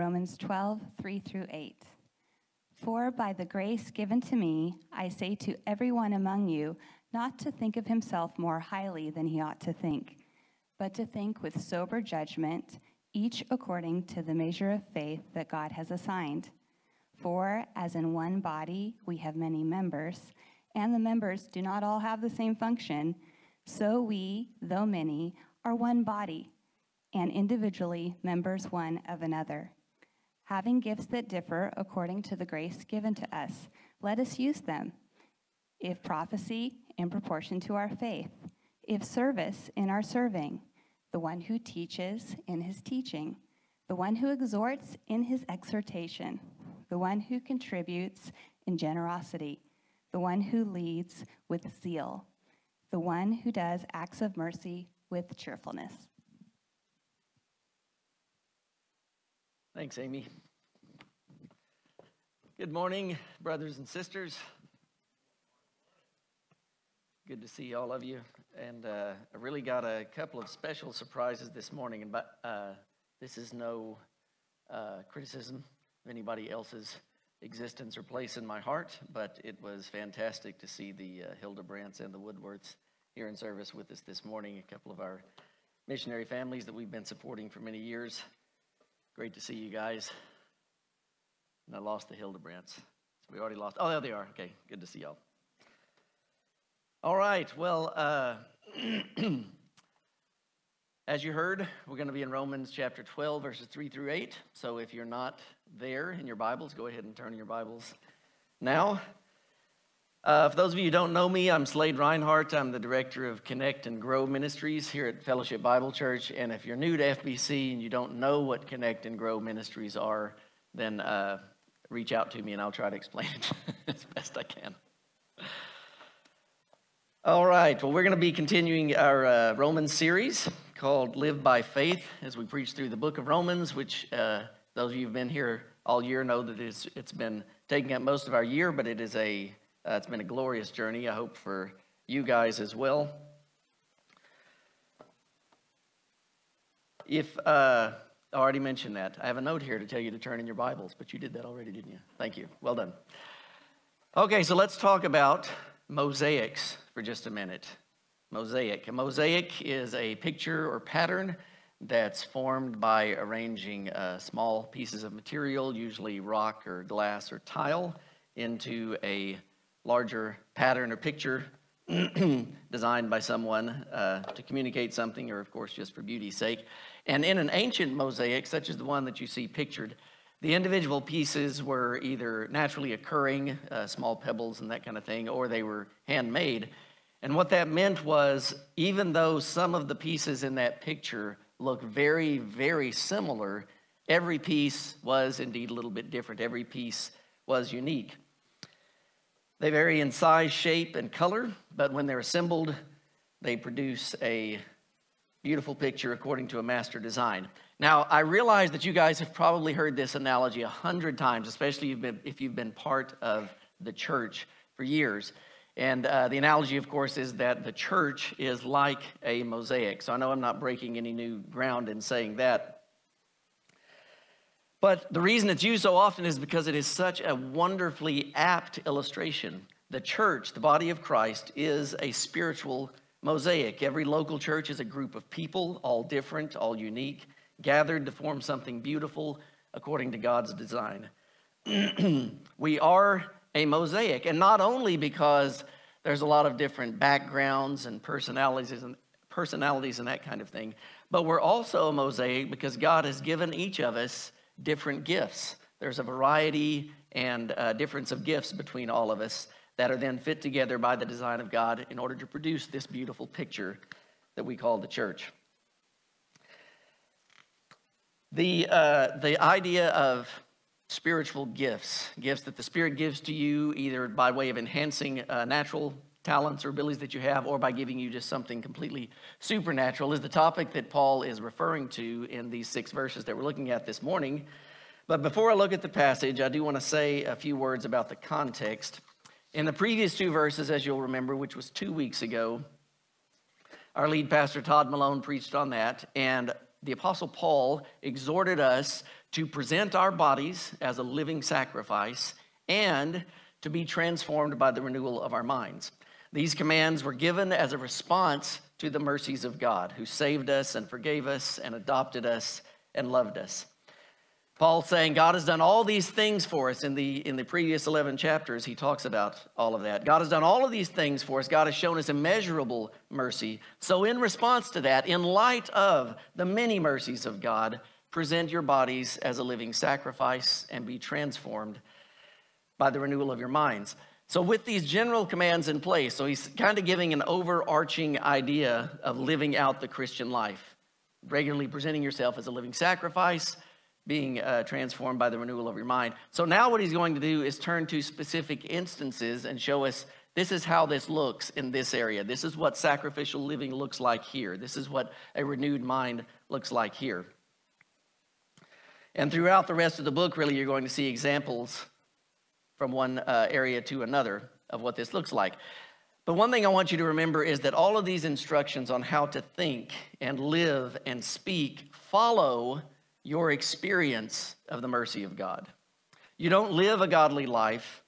Romans 12, 3 through 8. For by the grace given to me, I say to everyone among you not to think of himself more highly than he ought to think, but to think with sober judgment, each according to the measure of faith that God has assigned. For as in one body we have many members, and the members do not all have the same function, so we, though many, are one body, and individually members one of another. Having gifts that differ according to the grace given to us, let us use them. If prophecy, in proportion to our faith, if service, in our serving, the one who teaches, in his teaching, the one who exhorts, in his exhortation, the one who contributes, in generosity, the one who leads, with zeal, the one who does acts of mercy with cheerfulness. Thanks, Amy. Good morning, brothers and sisters. Good to see all of you. And uh, I really got a couple of special surprises this morning. And but, uh, this is no uh, criticism of anybody else's existence or place in my heart, but it was fantastic to see the uh, Hildebrands and the Woodworths here in service with us this morning. A couple of our missionary families that we've been supporting for many years. Great to see you guys. And I lost the Hildebrands. So we already lost. Oh, there they are. Okay, good to see y'all. All right, well, uh, as you heard, we're going to be in Romans chapter 12, verses 3 through 8. So if you're not there in your Bibles, go ahead and turn your Bibles now. Uh, for those of you who don't know me, I'm Slade Rinehart. I'm the director of Connect and Grow Ministries here at Fellowship Bible Church. And if you're new to FBC and you don't know what Connect and Grow Ministries are, then uh, reach out to me and I'll try to explain it as best I can. All right, well, we're going to be continuing our uh, Romans series called Live by Faith as we preach through the book of Romans, which uh, those of you who've been here all year know that it's, it's been taking up most of our year, but it is a, uh, it's been a glorious journey, I hope, for you guys as well. If uh, I already mentioned that, I have a note here to tell you to turn in your Bibles, but you did that already, didn't you? Thank you. Well done. Okay, so let's talk about mosaics for just a minute. Mosaic. A mosaic is a picture or pattern that's formed by arranging uh, small pieces of material, usually rock or glass or tile, into a larger pattern or picture designed by someone uh, to communicate something, or of course, just for beauty's sake. And in an ancient mosaic, such as the one that you see pictured, the individual pieces were either naturally occurring, uh, small pebbles and that kind of thing, or they were handmade. And what that meant was, even though some of the pieces in that picture look very, very similar, every piece was indeed a little bit different. Every piece was unique. They vary in size, shape, and color, but when they're assembled, they produce a beautiful picture according to a master design. Now, I realize that you guys have probably heard this analogy a hundred times, especially if you've been part of the church for years. And uh, the analogy, of course, is that the church is like a mosaic. So I know I'm not breaking any new ground in saying that. But the reason it's used so often is because it is such a wonderfully apt illustration. The church, the body of Christ, is a spiritual mosaic. Every local church is a group of people, all different, all unique, gathered to form something beautiful according to God's design. we are a mosaic. And not only because there's a lot of different backgrounds and personalities and personalities and that kind of thing, but we're also a mosaic because God has given each of us different gifts. There's a variety and difference of gifts between all of us that are then fit together by the design of God in order to produce this beautiful picture that we call the church. The, uh, the idea of spiritual gifts, gifts that the Spirit gives to you either by way of enhancing uh, natural talents or abilities that you have or by giving you just something completely supernatural, is the topic that Paul is referring to in these six verses that we're looking at this morning. But before I look at the passage, I do want to say a few words about the context. In the previous two verses, as you'll remember, which was two weeks ago, our lead pastor Todd Malone preached on that. And the Apostle Paul exhorted us to present our bodies as a living sacrifice and to be transformed by the renewal of our minds. These commands were given as a response to the mercies of God, who saved us and forgave us and adopted us and loved us. Paul saying God has done all these things for us in the in the previous 11 chapters he talks about all of that. God has done all of these things for us. God has shown us immeasurable mercy. So in response to that, in light of the many mercies of God, present your bodies as a living sacrifice and be transformed by the renewal of your minds. So with these general commands in place, so he's kind of giving an overarching idea of living out the Christian life. Regularly presenting yourself as a living sacrifice, being uh, transformed by the renewal of your mind. So now, what he's going to do is turn to specific instances and show us this is how this looks in this area. This is what sacrificial living looks like here. This is what a renewed mind looks like here. And throughout the rest of the book, really, you're going to see examples from one uh, area to another of what this looks like. But one thing I want you to remember is that all of these instructions on how to think and live and speak follow your experience of the mercy of God. You don't live a godly life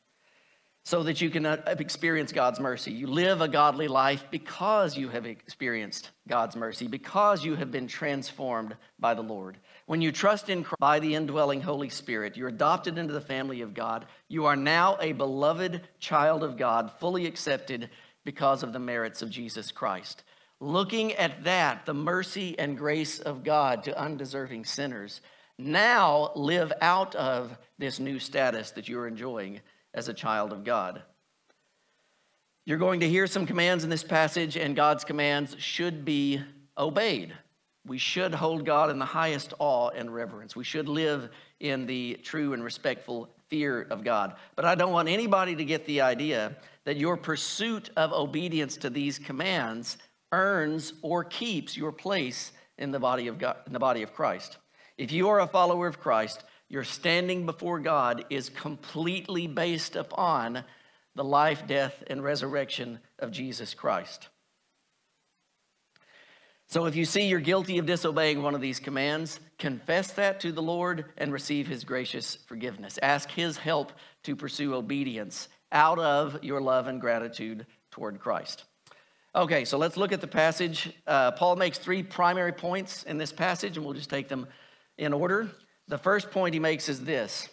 so that you can uh, experience God's mercy. You live a godly life because you have experienced God's mercy, because you have been transformed by the Lord. When you trust in Christ by the indwelling Holy Spirit, you're adopted into the family of God. You are now a beloved child of God, fully accepted because of the merits of Jesus Christ looking at that, the mercy and grace of God to undeserving sinners, now live out of this new status that you're enjoying as a child of God. You're going to hear some commands in this passage, and God's commands should be obeyed. We should hold God in the highest awe and reverence. We should live in the true and respectful fear of God. But I don't want anybody to get the idea that your pursuit of obedience to these commands earns or keeps your place in the body of God, in the body of Christ. If you are a follower of Christ, your standing before God is completely based upon the life, death, and resurrection of Jesus Christ. So if you see you're guilty of disobeying one of these commands, confess that to the Lord and receive his gracious forgiveness. Ask his help to pursue obedience out of your love and gratitude toward Christ. Okay, so let's look at the passage. Uh, Paul makes three primary points in this passage, and we'll just take them in order. The first point he makes is this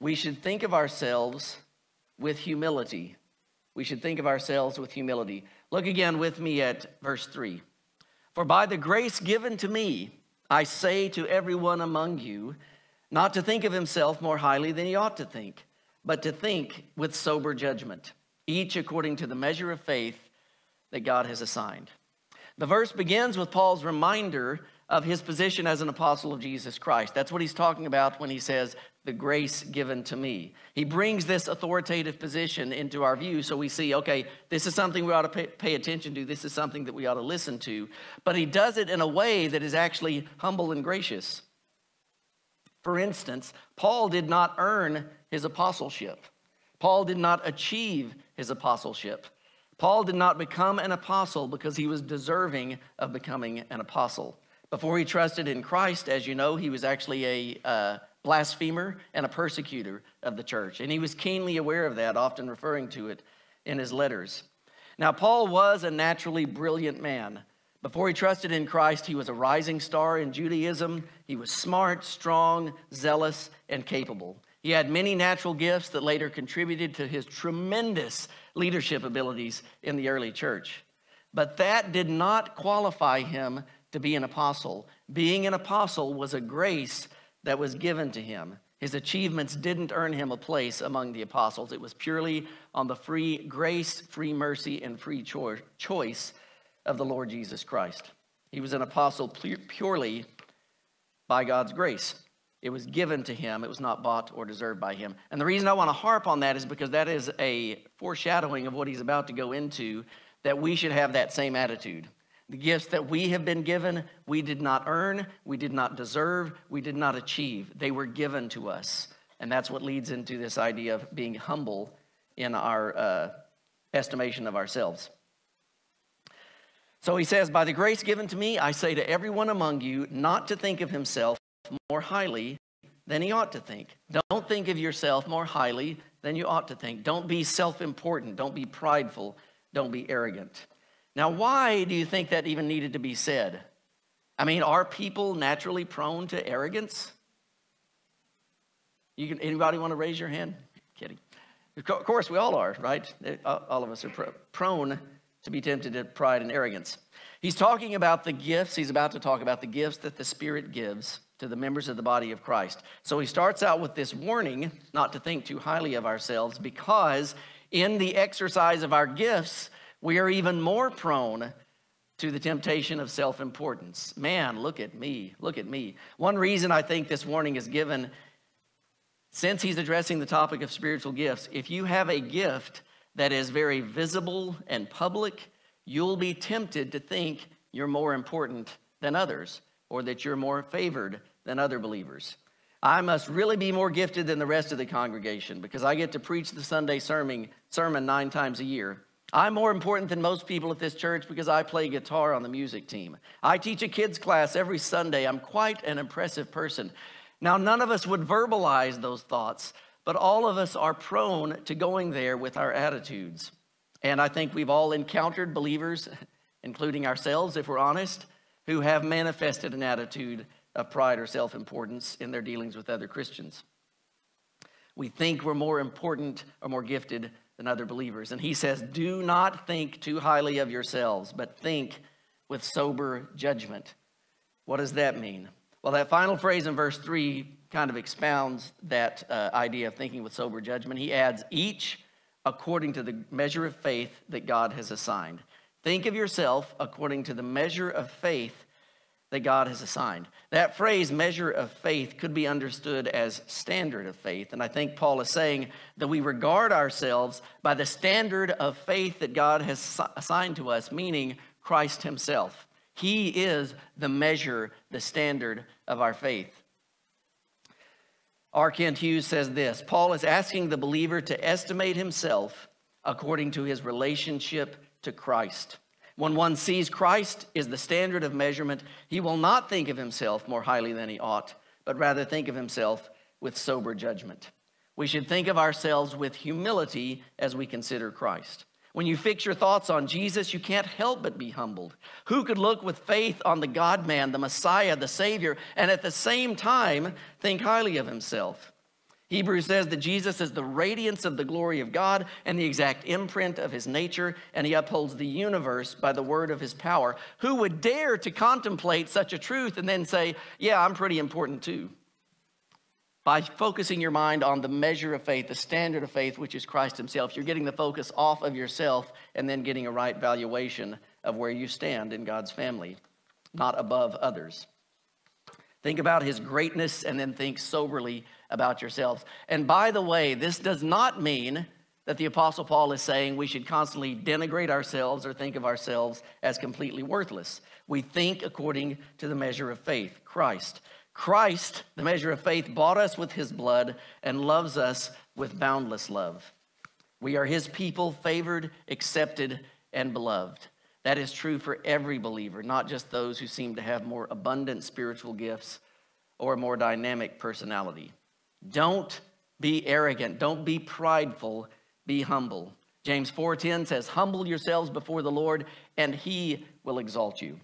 we should think of ourselves with humility. We should think of ourselves with humility. Look again with me at verse 3. For by the grace given to me, I say to everyone among you, not to think of himself more highly than he ought to think, but to think with sober judgment, each according to the measure of faith that God has assigned. The verse begins with Paul's reminder of his position as an apostle of Jesus Christ. That's what he's talking about when he says, the grace given to me. He brings this authoritative position into our view so we see, okay, this is something we ought to pay, pay, attention to. This is something that we ought to listen to. But he does it in a way that is actually humble and gracious. For instance, Paul did not earn his apostleship, Paul did not achieve his apostleship. Paul did not become an apostle because he was deserving of becoming an apostle. Before he trusted in Christ, as you know, he was actually a uh, blasphemer and a persecutor of the church. And he was keenly aware of that, often referring to it in his letters. Now, Paul was a naturally brilliant man. Before he trusted in Christ, he was a rising star in Judaism. He was smart, strong, zealous, and capable. He had many natural gifts that later contributed to his tremendous leadership abilities in the early church. But that did not qualify him to be an apostle. Being an apostle was a grace that was given to him. His achievements didn't earn him a place among the apostles. It was purely on the free grace, free mercy, and free cho- choice of the Lord Jesus Christ. He was an apostle purely by God's grace. It was given to him, it was not bought or deserved by him. And the reason I want to harp on that is because that is a foreshadowing of what he's about to go into, that we should have that same attitude. The gifts that we have been given, we did not earn, we did not deserve, we did not achieve. They were given to us. And that's what leads into this idea of being humble in our uh, estimation of ourselves. So he says, By the grace given to me, I say to everyone among you not to think of himself more highly than he ought to think. Don't think of yourself more highly than you ought to think. Don't be self important. Don't be prideful. Don't be arrogant. Now, why do you think that even needed to be said? I mean, are people naturally prone to arrogance? You can, anybody want to raise your hand? Kidding. Of course, we all are, right? All of us are prone to be tempted to pride and arrogance. He's talking about the gifts. He's about to talk about the gifts that the Spirit gives to the members of the body of Christ. So he starts out with this warning not to think too highly of ourselves because in the exercise of our gifts, we are even more prone to the temptation of self importance. Man, look at me, look at me. One reason I think this warning is given, since he's addressing the topic of spiritual gifts, if you have a gift that is very visible and public, you'll be tempted to think you're more important than others or that you're more favored than other believers. I must really be more gifted than the rest of the congregation because I get to preach the Sunday sermon, sermon nine times a year. I'm more important than most people at this church because I play guitar on the music team. I teach a kids' class every Sunday. I'm quite an impressive person. Now, none of us would verbalize those thoughts, but all of us are prone to going there with our attitudes. And I think we've all encountered believers, including ourselves, if we're honest, who have manifested an attitude of pride or self importance in their dealings with other Christians. We think we're more important or more gifted than other believers. And he says, Do not think too highly of yourselves, but think with sober judgment. What does that mean? Well, that final phrase in verse 3 kind of expounds that uh, idea of thinking with sober judgment. He adds, Each according to the measure of faith that God has assigned. Think of yourself according to the measure of faith that God has assigned. That phrase, measure of faith, could be understood as standard of faith. And I think Paul is saying that we regard ourselves by the standard of faith that God has assigned to us, meaning Christ Himself. He is the measure, the standard of our faith. R. Kent Hughes says this Paul is asking the believer to estimate himself according to his relationship to Christ. When one sees Christ is the standard of measurement, he will not think of himself more highly than he ought, but rather think of himself with sober judgment. We should think of ourselves with humility as we consider Christ. When you fix your thoughts on Jesus, you can't help but be humbled. Who could look with faith on the God man, the Messiah, the Savior, and at the same time think highly of himself? Hebrews says that Jesus is the radiance of the glory of God and the exact imprint of his nature, and he upholds the universe by the word of his power. Who would dare to contemplate such a truth and then say, Yeah, I'm pretty important too? By focusing your mind on the measure of faith, the standard of faith, which is Christ himself, you're getting the focus off of yourself and then getting a right valuation of where you stand in God's family, not above others. Think about his greatness and then think soberly about yourselves. And by the way, this does not mean that the Apostle Paul is saying we should constantly denigrate ourselves or think of ourselves as completely worthless. We think according to the measure of faith, Christ. Christ, the measure of faith, bought us with his blood and loves us with boundless love. We are his people, favored, accepted, and beloved. That is true for every believer, not just those who seem to have more abundant spiritual gifts or a more dynamic personality. Don't be arrogant. Don't be prideful. Be humble. James 4:10 says, "Humble yourselves before the Lord, and he will exalt you."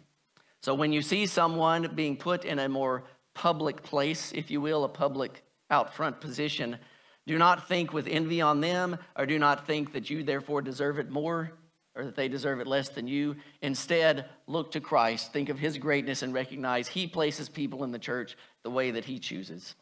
So when you see someone being put in a more public place, if you will, a public out front position, do not think with envy on them, or do not think that you therefore deserve it more or that they deserve it less than you. Instead, look to Christ, think of his greatness, and recognize he places people in the church the way that he chooses.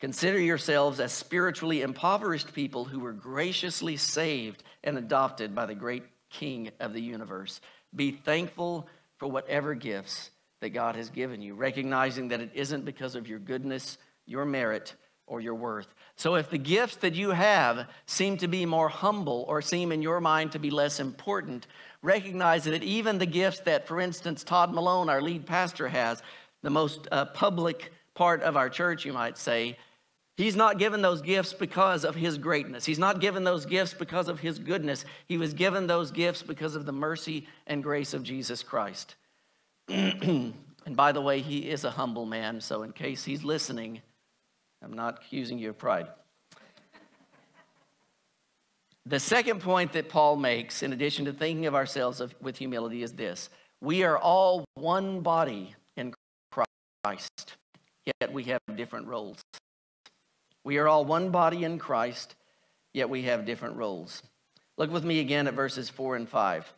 Consider yourselves as spiritually impoverished people who were graciously saved and adopted by the great King of the universe. Be thankful for whatever gifts that God has given you, recognizing that it isn't because of your goodness, your merit, or your worth. So if the gifts that you have seem to be more humble or seem in your mind to be less important, recognize that even the gifts that, for instance, Todd Malone, our lead pastor, has, the most uh, public part of our church, you might say, He's not given those gifts because of his greatness. He's not given those gifts because of his goodness. He was given those gifts because of the mercy and grace of Jesus Christ. and by the way, he is a humble man, so in case he's listening, I'm not accusing you of pride. The second point that Paul makes, in addition to thinking of ourselves with humility, is this we are all one body in Christ, yet we have different roles. We are all one body in Christ, yet we have different roles. Look with me again at verses 4 and 5.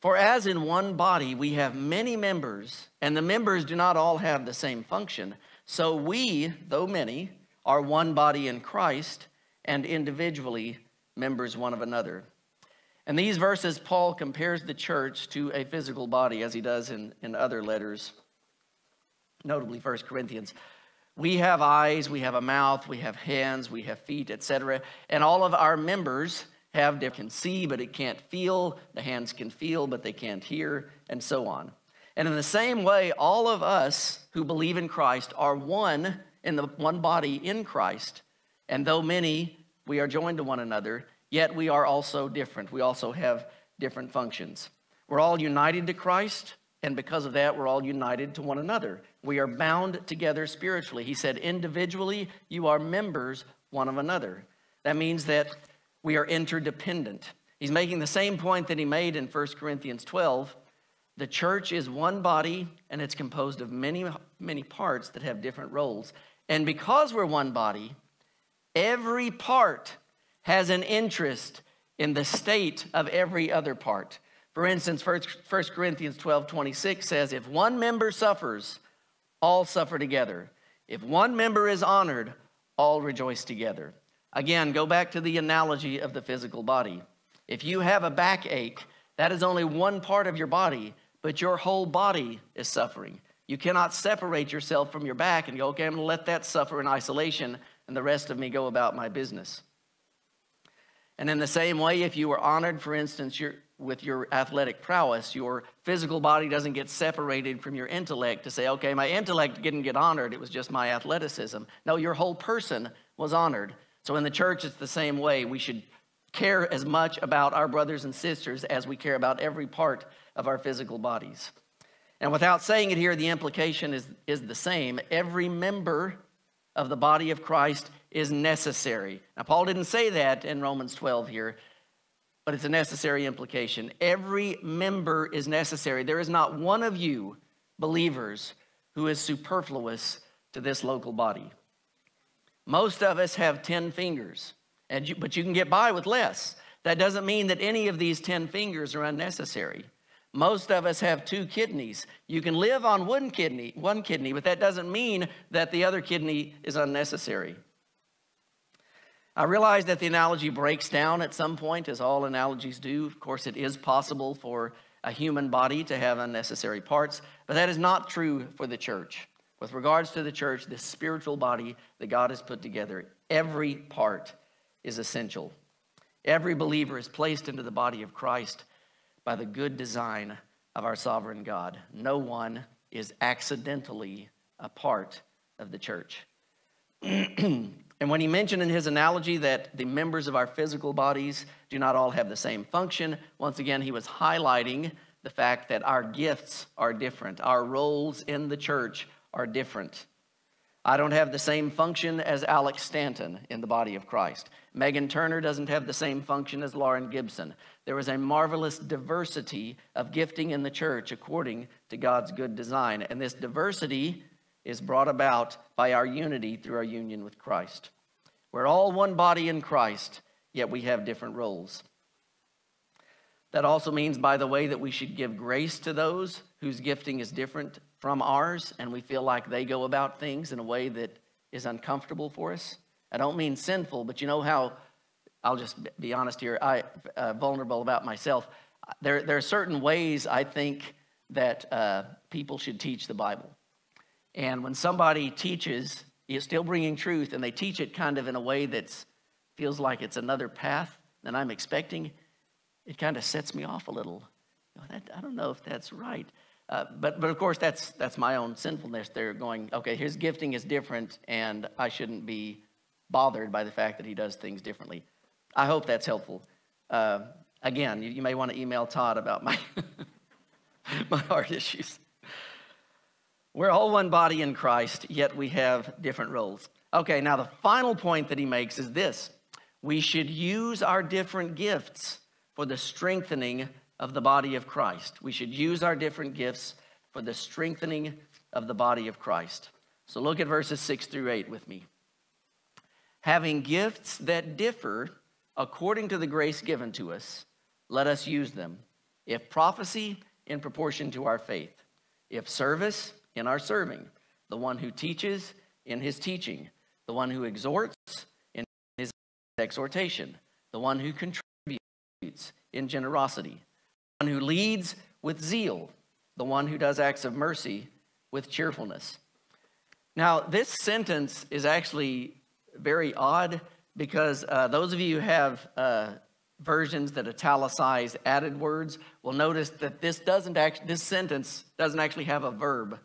For as in one body we have many members, and the members do not all have the same function, so we, though many, are one body in Christ, and individually members one of another. In these verses, Paul compares the church to a physical body, as he does in, in other letters, notably 1 Corinthians. We have eyes, we have a mouth, we have hands, we have feet, etc. And all of our members have they can see, but it can't feel. The hands can feel, but they can't hear, and so on. And in the same way, all of us who believe in Christ are one in the one body in Christ. And though many, we are joined to one another, yet we are also different. We also have different functions. We're all united to Christ, and because of that, we're all united to one another. We are bound together spiritually. He said, individually, you are members one of another. That means that we are interdependent. He's making the same point that he made in 1 Corinthians 12. The church is one body, and it's composed of many, many parts that have different roles. And because we're one body, every part has an interest in the state of every other part. For instance, 1 Corinthians 12 26 says, If one member suffers, all suffer together. If one member is honored, all rejoice together. Again, go back to the analogy of the physical body. If you have a backache, that is only one part of your body, but your whole body is suffering. You cannot separate yourself from your back and go, okay, I'm going to let that suffer in isolation and the rest of me go about my business. And in the same way, if you were honored, for instance, your, with your athletic prowess. Your physical body doesn't get separated from your intellect to say, okay, my intellect didn't get honored, it was just my athleticism. No, your whole person was honored. So in the church, it's the same way. We should care as much about our brothers and sisters as we care about every part of our physical bodies. And without saying it here, the implication is, is the same. Every member of the body of Christ is necessary. Now, Paul didn't say that in Romans 12 here, but it's a necessary implication. Every member is necessary. There is not one of you, believers, who is superfluous to this local body. Most of us have 10 fingers, and you, but you can get by with less. That doesn't mean that any of these 10 fingers are unnecessary. Most of us have two kidneys. You can live on one kidney, one kidney, but that doesn't mean that the other kidney is unnecessary. I realize that the analogy breaks down at some point, as all analogies do. Of course, it is possible for a human body to have unnecessary parts, but that is not true for the church. With regards to the church, this spiritual body that God has put together, every part is essential. Every believer is placed into the body of Christ by the good design of our sovereign God. No one is accidentally a part of the church. And when he mentioned in his analogy that the members of our physical bodies do not all have the same function, once again, he was highlighting the fact that our gifts are different. Our roles in the church are different. I don't have the same function as Alex Stanton in the body of Christ. Megan Turner doesn't have the same function as Lauren Gibson. There is a marvelous diversity of gifting in the church according to God's good design. And this diversity is brought about by our unity through our union with Christ. We're all one body in Christ, yet we have different roles. That also means, by the way, that we should give grace to those whose gifting is different from ours and we feel like they go about things in a way that is uncomfortable for us. I don't mean sinful, but you know how, I'll just be honest here, I uh, vulnerable about myself. There, there are certain ways I think that uh, people should teach the Bible. And when somebody teaches, is still bringing truth, and they teach it kind of in a way that feels like it's another path than I'm expecting, it kind of sets me off a little. I don't know if that's right. Uh, but, but of course, that's, that's my own sinfulness. They're going, okay, his gifting is different, and I shouldn't be bothered by the fact that he does things differently. I hope that's helpful. Uh, again, you, you, may want to email Todd about my, my heart issues. We're all one body in Christ, yet we have different roles. Okay, now the final point that he makes is this we should use our different gifts for the strengthening of the body of Christ. We should use our different gifts for the strengthening of the body of Christ. So look at verses 6 through 8 with me. Having gifts that differ according to the grace given to us, let us use them. If prophecy, in proportion to our faith. If service, in our serving. The one who teaches, in his teaching. The one who exhorts, in his exhortation. The one who contributes, in generosity one who leads with zeal, the one who does acts of mercy with cheerfulness. Now, this sentence is actually very odd because uh, those of you who have uh, versions that italicize added words will notice that this doesn't actually, this sentence doesn't actually have a verb.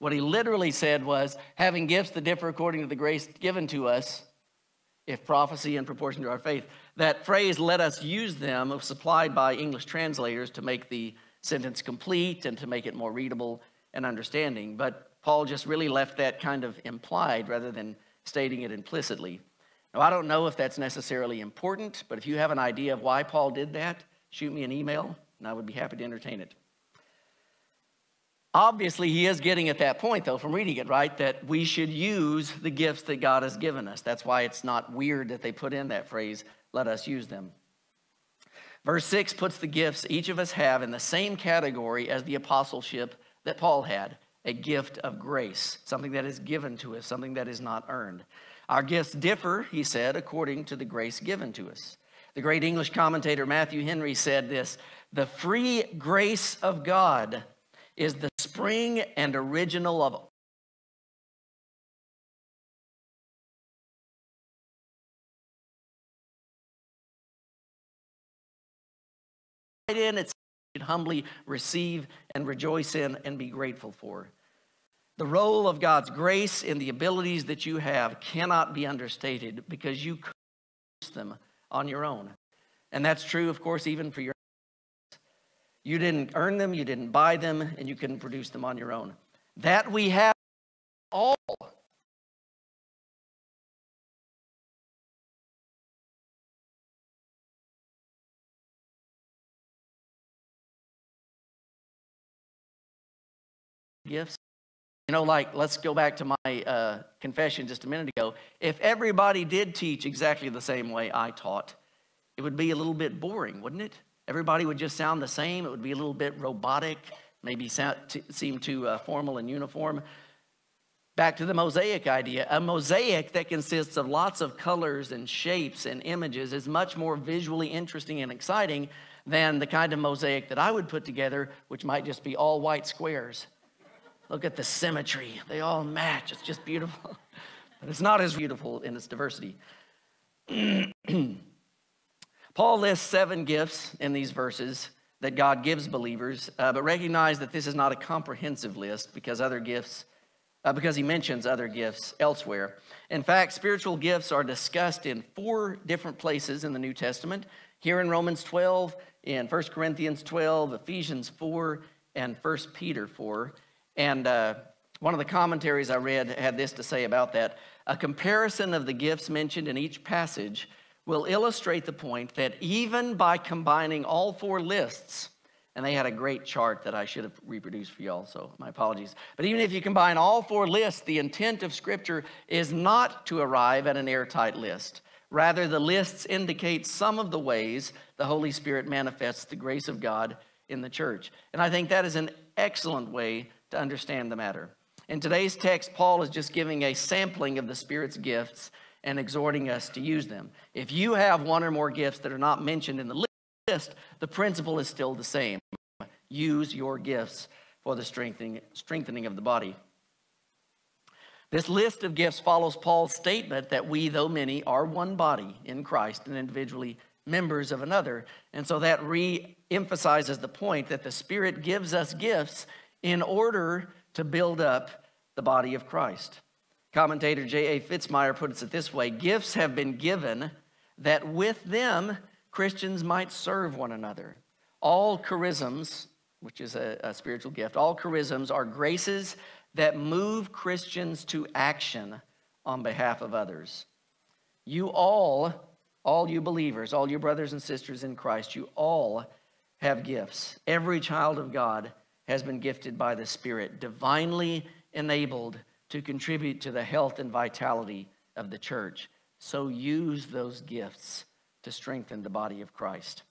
What he literally said was, having gifts that differ according to the grace given to us, if prophecy in proportion to our faith. That phrase, let us use them, was supplied by English translators to make the sentence complete and to make it more readable and understanding. But Paul just really left that kind of implied rather than stating it implicitly. Now, I don't know if that's necessarily important, but if you have an idea of why Paul did that, shoot me an email and I would be happy to entertain it. Obviously, he is getting at that point, though, from reading it, right? That we should use the gifts that God has given us. That's why it's not weird that they put in that phrase, let us use them. Verse 6 puts the gifts each of us have in the same category as the apostleship that Paul had a gift of grace, something that is given to us, something that is not earned. Our gifts differ, he said, according to the grace given to us. The great English commentator Matthew Henry said this The free grace of God is the spring and original of in it's humbly receive and rejoice in and be grateful for. The role of God's grace in the abilities that you have cannot be understated because you could use them on your own. And that's true, of course, even for your you didn't earn them, you didn't buy them, and you couldn't produce them on your own. That we have all. Gifts. You know, like, let's go back to my uh, confession just a minute ago. If everybody did teach exactly the same way I taught, it would be a little bit boring, wouldn't it? Everybody would just sound the same. It would be a little bit robotic, maybe sound, seem too uh, formal and uniform. Back to the mosaic idea. A mosaic that consists of lots of colors and shapes and images is much more visually interesting and exciting than the kind of mosaic that I would put together, which might just be all white squares. Look at the symmetry. They all match. It's just beautiful. But it's not as beautiful in its diversity. Paul lists seven gifts in these verses that God gives believers, uh, but recognize that this is not a comprehensive list because other gifts, uh, because he mentions other gifts elsewhere. In fact, spiritual gifts are discussed in four different places in the New Testament. Here in Romans 12, in 1 Corinthians 12, Ephesians 4, and 1 Peter 4. And uh, one of the commentaries I read had this to say about that. A comparison of the gifts mentioned in each passage will illustrate the point that even by combining all four lists, and they had a great chart that I should have reproduced for y'all, so my apologies. But even if you combine all four lists, the intent of Scripture is not to arrive at an airtight list. Rather, the lists indicate some of the ways the Holy Spirit manifests the grace of God in the church. And I think that is an excellent way to understand the matter. In today's text, Paul is just giving a sampling of the Spirit's gifts and exhorting us to use them. If you have one or more gifts that are not mentioned in the list, the principle is still the same. Use your gifts for the strengthening, strengthening of the body. This list of gifts follows Paul's statement that we, though many, are one body in Christ and individually members of another. And so that re emphasizes the point that the Spirit gives us gifts in order to build up the body of Christ. Commentator J.A. Fitzmyer puts it this way Gifts have been given that with them Christians might serve one another. All charisms, which is a, a, spiritual gift, all charisms are graces that move Christians to action on behalf of others. You all, all you believers, all you brothers and sisters in Christ, you all have gifts. Every child of God has been gifted by the Spirit, divinely enabled to contribute to the health and vitality of the church. So use those gifts to strengthen the body of Christ.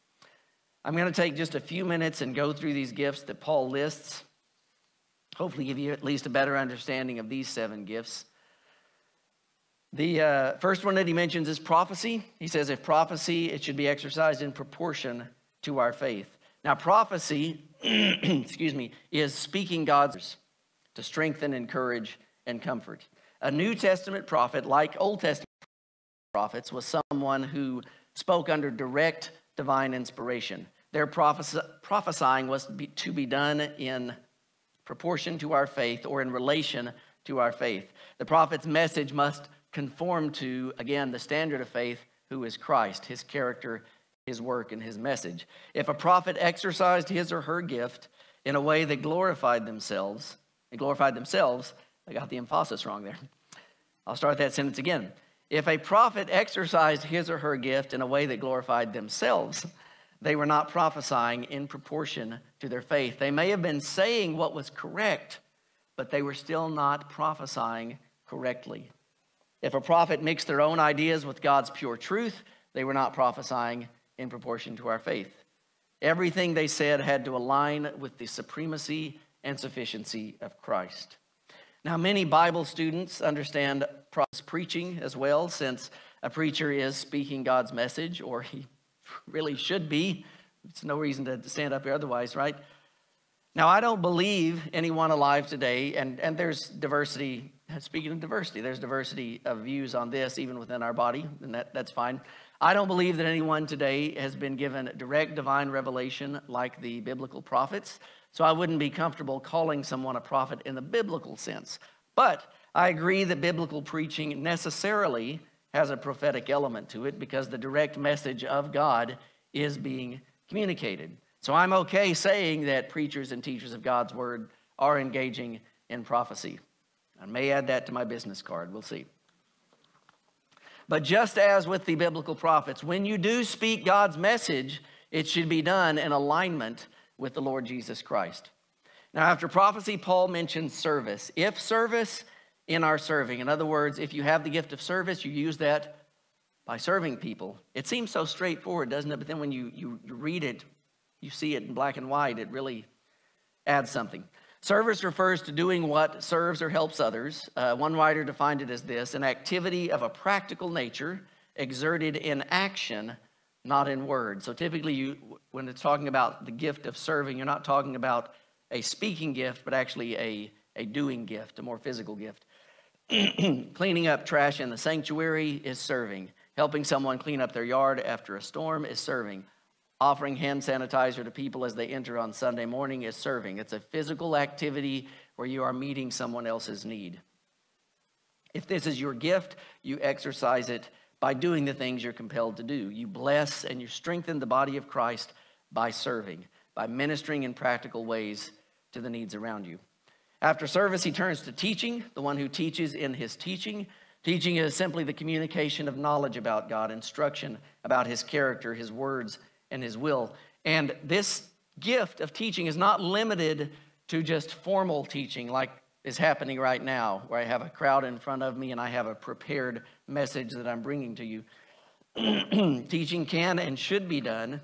I'm going to take just a few minutes and go through these gifts that Paul lists. Hopefully, give you at least a better understanding of these seven gifts. The uh, first one that he mentions is prophecy. He says, if prophecy, it should be exercised in proportion to our faith. Now, prophecy, excuse me, is speaking God's to strengthen, encourage, and comfort. A New Testament prophet, like Old Testament prophets, was someone who spoke under direct divine inspiration. Their prophesying was to be done in proportion to our faith or in relation to our faith. The prophet's message must conform to, again, the standard of faith, who is Christ, his character, his work, and his message. If a prophet exercised his or her gift in a way that glorified themselves, and glorified themselves, I got the emphasis wrong there. I'll start that sentence again. If a prophet exercised his or her gift in a way that glorified themselves, they were not prophesying in proportion to their faith. They may have been saying what was correct, but they were still not prophesying correctly. If a prophet mixed their own ideas with God's pure truth, they were not prophesying in proportion to our faith. Everything they said had to align with the supremacy and sufficiency of Christ. Now, many Bible students understand preaching as well, since a preacher is speaking God's message, or he really should be. It's no reason to stand up here otherwise, right? Now, I don't believe anyone alive today, and, and there's diversity speaking of diversity, there's diversity of views on this even within our body, and that, that's fine. I don't believe that anyone today has been given direct divine revelation like the biblical prophets, so I wouldn't be comfortable calling someone a prophet in the biblical sense. But I agree that biblical preaching necessarily has a prophetic element to it because the direct message of God is being communicated. So I'm okay saying that preachers and teachers of God's word are engaging in prophecy. I may add that to my business card. We'll see. But just as with the biblical prophets, when you do speak God's message, it should be done in alignment with the Lord Jesus Christ. Now, after prophecy, Paul mentions service. If service, in our serving. In other words, if you have the gift of service, you use that by serving people. It seems so straightforward, doesn't it? But then when you, you, you read it, you see it in black and white, it really adds something. Service refers to doing what serves or helps others. Uh, one writer defined it as this an activity of a practical nature exerted in action, not in word. So typically, you, when it's talking about the gift of serving, you're not talking about a speaking gift, but actually a, a doing gift, a more physical gift. Cleaning up trash in the sanctuary is serving. Helping someone clean up their yard after a storm is serving offering hand sanitizer to people as they enter on Sunday morning is serving. It's a physical activity where you are meeting someone else's need. If this is your gift, you exercise it by doing the things you're compelled to do. You bless and you strengthen the body of Christ by serving, by ministering in practical ways to the needs around you. After service, he turns to teaching, the one who teaches in his teaching. Teaching is simply the communication of knowledge about God, instruction about his character, his words, and His will. And this gift of teaching is not limited to just formal teaching like is happening right now, where I have a crowd in front of me and I have a prepared message that I'm bringing to you. teaching can and should be done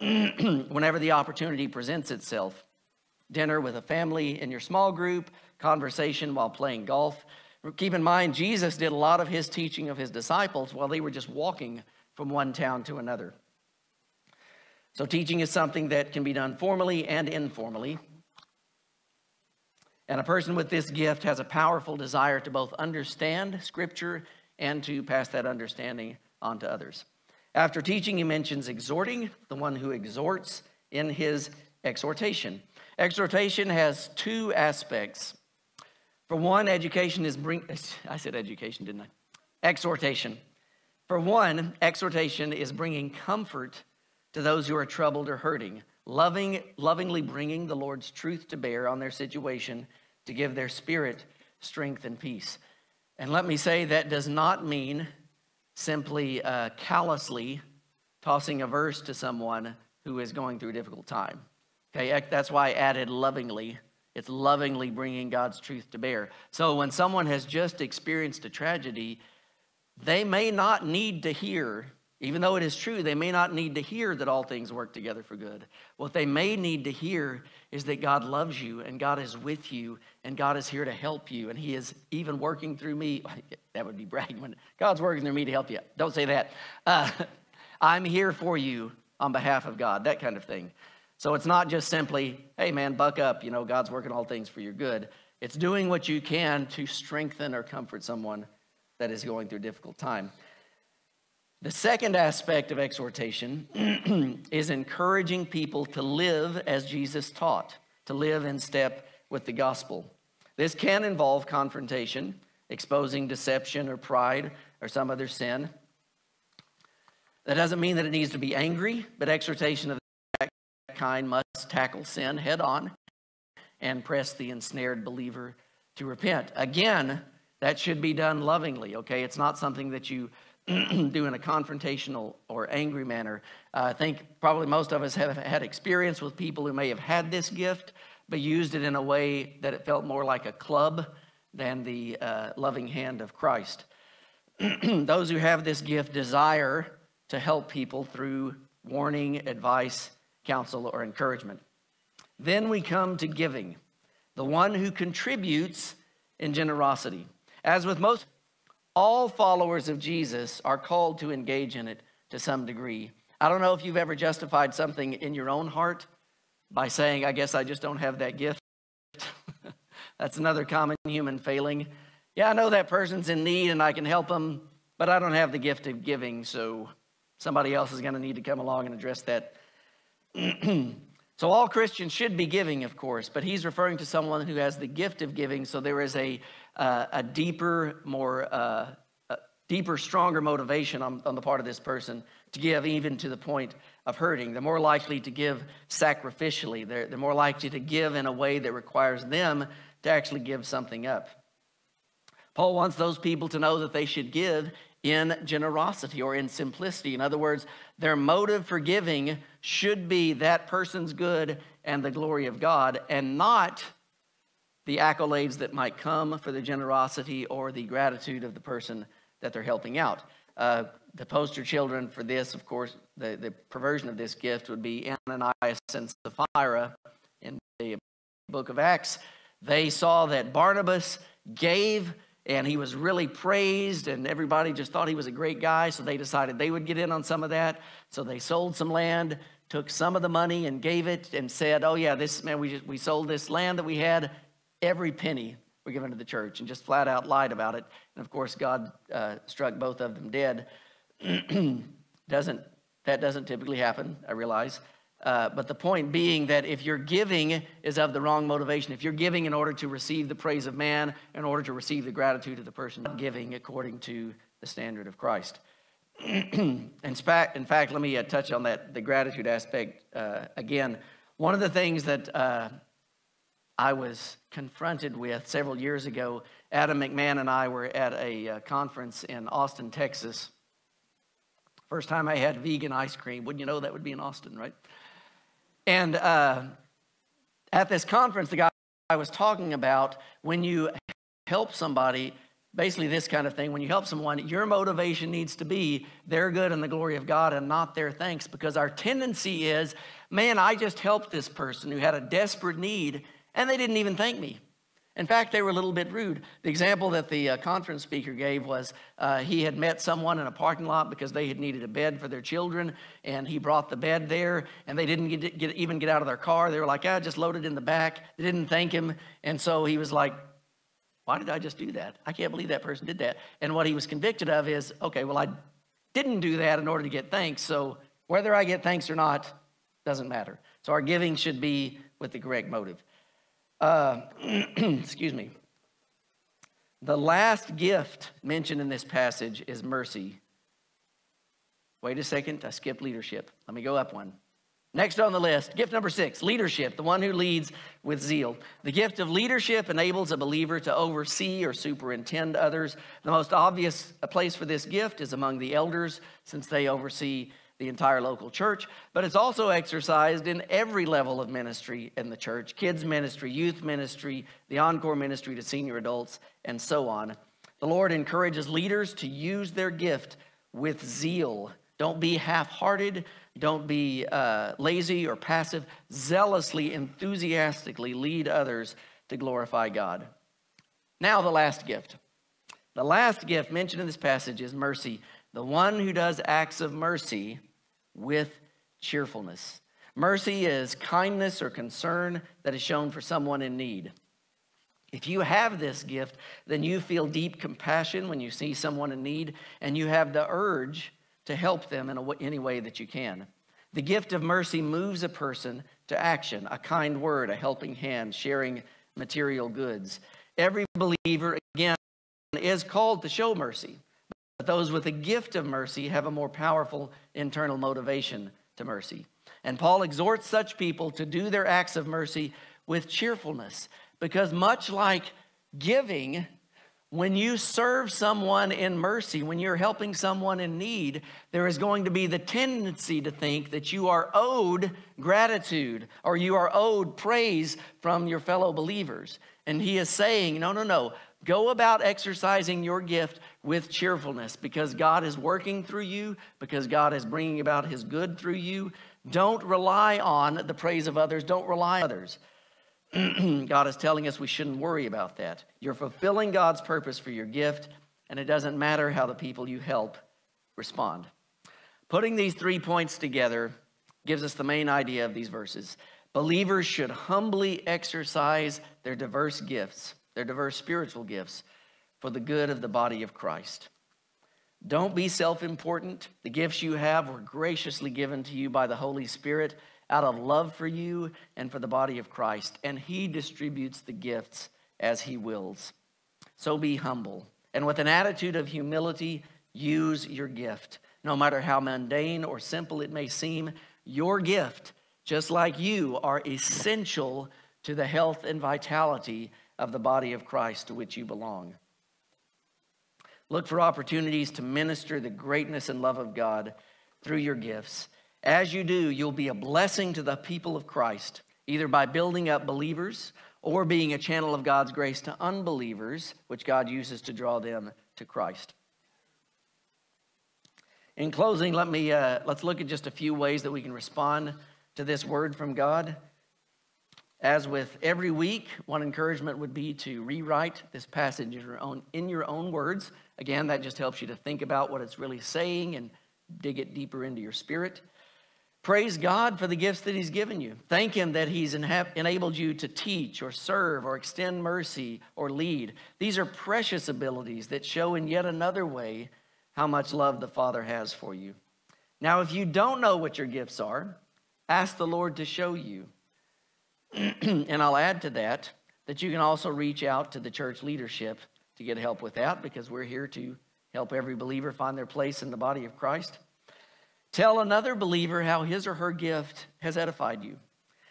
whenever the opportunity presents itself. Dinner with a family in your small group, conversation while playing golf. Keep in mind, Jesus did a lot of his teaching of his disciples while they were just walking from one town to another. So, teaching is something that can be done formally and informally. And a person with this gift has a powerful desire to both understand Scripture and to pass that understanding on to others. After teaching, he mentions exhorting, the one who exhorts in his exhortation. Exhortation has two aspects. For one, education is bring I said education, didn't I? Exhortation. For one, exhortation is bringing comfort to those who are troubled or hurting, loving, lovingly bringing the Lord's truth to bear on their situation to give their spirit strength and peace. And let me say that does not mean simply uh, callously tossing a verse to someone who is going through a difficult time. Okay, that's why I added lovingly. It's lovingly bringing God's truth to bear. So when someone has just experienced a tragedy, they may not need to hear, even though it is true, they may not need to hear that all things work together for good. What they may need to hear is that God loves you and God is with you and God is here to help you and He is even working through me. That would be bragging when God's working through me to help you. Don't say that. Uh, I'm here for you on behalf of God, that kind of thing. So it's not just simply, hey man, buck up, you know, God's working all things for your good. It's doing what you can to strengthen or comfort someone that is going through a difficult time. The second aspect of exhortation is encouraging people to live as Jesus taught, to live in step with the gospel. This can involve confrontation, exposing deception or pride or some other sin. That doesn't mean that it needs to be angry, but exhortation of that kind must tackle sin head on and press the ensnared believer to repent. Again, that should be done lovingly, okay? It's not something that you do in a confrontational or angry manner. Uh, I think probably most of us have had experience with people who may have had this gift, but used it in a way that it felt more like a club than the uh, loving hand of Christ. Those who have this gift desire to help people through warning, advice, counsel, or encouragement. Then we come to giving, the one who contributes in generosity. As with most, all followers of Jesus are called to engage in it to some degree. I don't know if you've ever justified something in your own heart by saying, I guess I just don't have that gift. That's another common human failing. Yeah, I know that person's in need and I can help them, but I don't have the gift of giving, so somebody else is going to need to come along and address that. so, all Christians should be giving, of course, but he's referring to someone who has the gift of giving, so there is a uh, a deeper, more uh, a deeper, stronger motivation on, on the part of this person to give, even to the point of hurting. They're more likely to give sacrificially. They're, they're more likely to give in a way that requires them to actually give something up. Paul wants those people to know that they should give in generosity or in simplicity. In other words, their motive for giving should be that person's good and the glory of God and not the accolades that might come for the generosity or the gratitude of the person that they're helping out. Uh, the poster children for this, of course, the, the perversion of this gift would be Ananias and Sapphira in the book of Acts. They saw that Barnabas gave and he was really praised and everybody just thought he was a great guy so they decided they would get in on some of that so they sold some land took some of the money and gave it and said oh yeah this man we just we sold this land that we had every penny were given to the church and just flat out lied about it. And of course, God uh, struck both of them dead. doesn't that doesn't typically happen? I realize. Uh, but the point being that if your giving is of the wrong motivation, if you're giving in order to receive the praise of man, in order to receive the gratitude of the person giving according to the standard of Christ. in, fact, in fact, let me uh, touch on that the gratitude aspect uh, again. One of the things that uh, I was confronted with several years ago. Adam McMahon and I were at a conference in Austin, Texas. First time I had vegan ice cream. Wouldn't you know that would be in Austin, right? And uh, at this conference, the guy I was talking about, when you help somebody, basically this kind of thing, when you help someone, your motivation needs to be their good and the glory of God and not their thanks because our tendency is, man, I just helped this person who had a desperate need and they didn't even thank me. In fact, they were a little bit rude. The example that the uh, conference speaker gave was uh, he had met someone in a parking lot because they had needed a bed for their children, and he brought the bed there, and they didn't get, get, even get out of their car. They were like, "Ah, just load it in the back." They didn't thank him, and so he was like, "Why did I just do that? I can't believe that person did that." And what he was convicted of is, okay, well, I didn't do that in order to get thanks, so whether I get thanks or not doesn't matter. So our giving should be with the correct motive. Uh, excuse me. The last gift mentioned in this passage is mercy. Wait a second, I skipped leadership. Let me go up one. Next on the list, gift number six leadership, the one who leads with zeal. The gift of leadership enables a believer to oversee or superintend others. The most obvious place for this gift is among the elders, since they oversee the entire local church, but it's also exercised in every level of ministry in the church kids' ministry, youth ministry, the encore ministry to senior adults, and so on. The Lord encourages leaders to use their gift with zeal. Don't be half hearted, don't be uh, lazy or passive. Zealously, enthusiastically lead others to glorify God. Now, the last gift. The last gift mentioned in this passage is mercy the one who does acts of mercy with cheerfulness. Mercy is kindness or concern that is shown for someone in need. If you have this gift, then you feel deep compassion when you see someone in need, and you have the urge to help them in any way that you can. The gift of mercy moves a person to action a kind word, a helping hand, sharing material goods. Every believer, again, is called to show mercy. But those with the gift of mercy have a more powerful internal motivation to mercy. And Paul exhorts such people to do their acts of mercy with cheerfulness, because much like giving, when you serve someone in mercy, when you're helping someone in need, there is going to be the tendency to think that you are owed gratitude or you are owed praise from your fellow believers. And he is saying, no, no, no. Go about exercising your gift with cheerfulness because God is working through you, because God is bringing about his good through you. Don't rely on the praise of others, don't rely on others. God is telling us we shouldn't worry about that. You're fulfilling God's purpose for your gift, and it doesn't matter how the people you help respond. Putting these three points together gives us the main idea of these verses. Believers should humbly exercise their diverse gifts their diverse spiritual gifts for the good of the body of Christ. Don't be self important. The gifts you have were graciously given to you by the Holy Spirit out of love for you and for the body of Christ, and He distributes the gifts as He wills. So be humble, and with an attitude of humility, use your gift. No matter how mundane or simple it may seem, your gift, just like you, are essential to the health and vitality of the body of Christ to which you belong. Look for opportunities to minister the greatness and love of God through your gifts. As you do, you'll be a blessing to the people of Christ, either by building up believers or being a channel of God's grace to unbelievers, which God uses to draw them to Christ. In closing, let me uh, let's look at just a few ways that we can respond to this word from God. As with every week, one encouragement would be to rewrite this passage in your own, in your own words. Again, that just helps you to think about what it's really saying and dig it deeper into your spirit. Praise God for the gifts that He's given you. Thank Him that He's enabled you to teach or serve or extend mercy or lead. These are precious abilities that show in yet another way how much love the Father has for you. Now, if you don't know what your gifts are, ask the Lord to show you. and I'll add to that that you can also reach out to the church leadership to get help with that because we're here to help every believer find their place in the body of Christ. Tell another believer how his or her gift has edified you.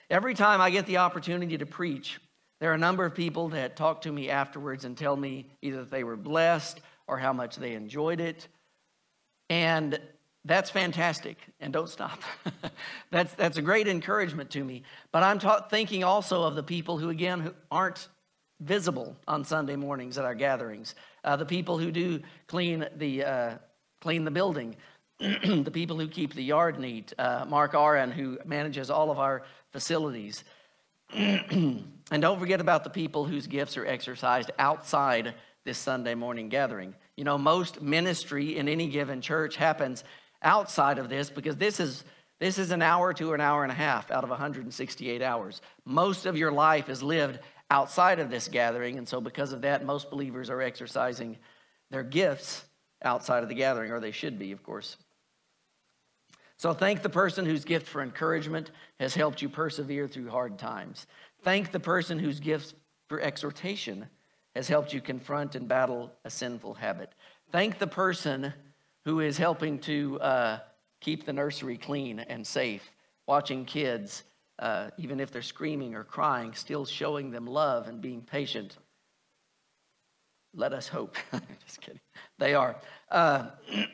Every time I get the opportunity to preach, there are a number of people that talk to me afterwards and tell me either that they were blessed or how much they enjoyed it. And that's fantastic, and don't stop. that's, that's a great encouragement to me. But I'm ta- thinking also of the people who, again, who aren't visible on Sunday mornings at our gatherings, uh, the people who do clean the, uh, clean the building, the people who keep the yard neat, uh, Mark Aron, who manages all of our facilities. and don't forget about the people whose gifts are exercised outside this Sunday morning gathering. You know, most ministry in any given church happens outside of this because this is this is an hour to an hour and a half out of 168 hours. Most of your life is lived outside of this gathering, and so because of that, most believers are exercising their gifts outside of the gathering, or they should be, of course. So thank the person whose gift for encouragement has helped you persevere through hard times. Thank the person whose gift for exhortation has helped you confront and battle a sinful habit. Thank the person who is helping to uh, keep the nursery clean and safe, watching kids, uh, even if they're screaming or crying, still showing them love and being patient. Let us hope. Just kidding. They are. Uh,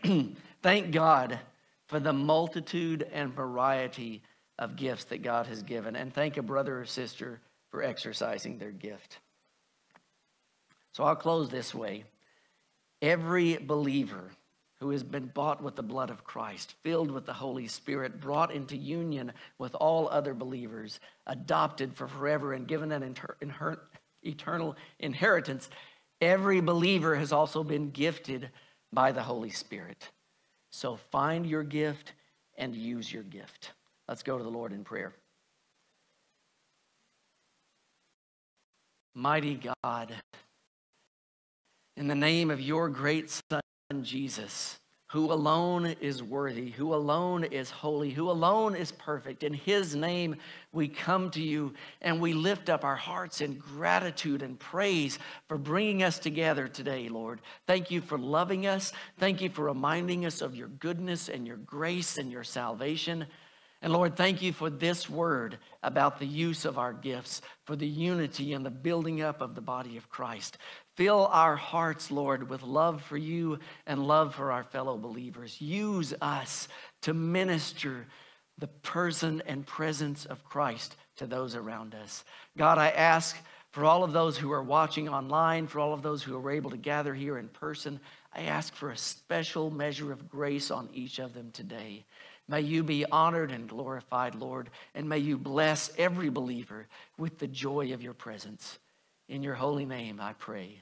thank God for the multitude and variety of gifts that God has given, and thank a brother or sister for exercising their gift. So I'll close this way. Every believer who has been bought with the blood of Christ, filled with the Holy Spirit, brought into union with all other believers, adopted for forever, and given an inter- inher- eternal inheritance, every believer has also been gifted by the Holy Spirit. So find your gift and use your gift. Let's go to the Lord in prayer. Mighty God, in the name of your great Son, Jesus, who alone is worthy, who alone is holy, who alone is perfect. In his name, we come to you and we lift up our hearts in gratitude and praise for bringing us together today, Lord. Thank you for loving us. Thank you for reminding us of your goodness and your grace and your salvation. And Lord, thank you for this word about the use of our gifts, for the unity and the building up of the body of Christ. Fill our hearts, Lord, with love for you and love for our fellow believers. Use us to minister the person and presence of Christ to those around us. God, I ask for all of those who are watching online, for all of those who are able to gather here in person, I ask for a special measure of grace on each of them today. May you be honored and glorified, Lord, and may you bless every believer with the joy of your presence. In your holy name, I pray.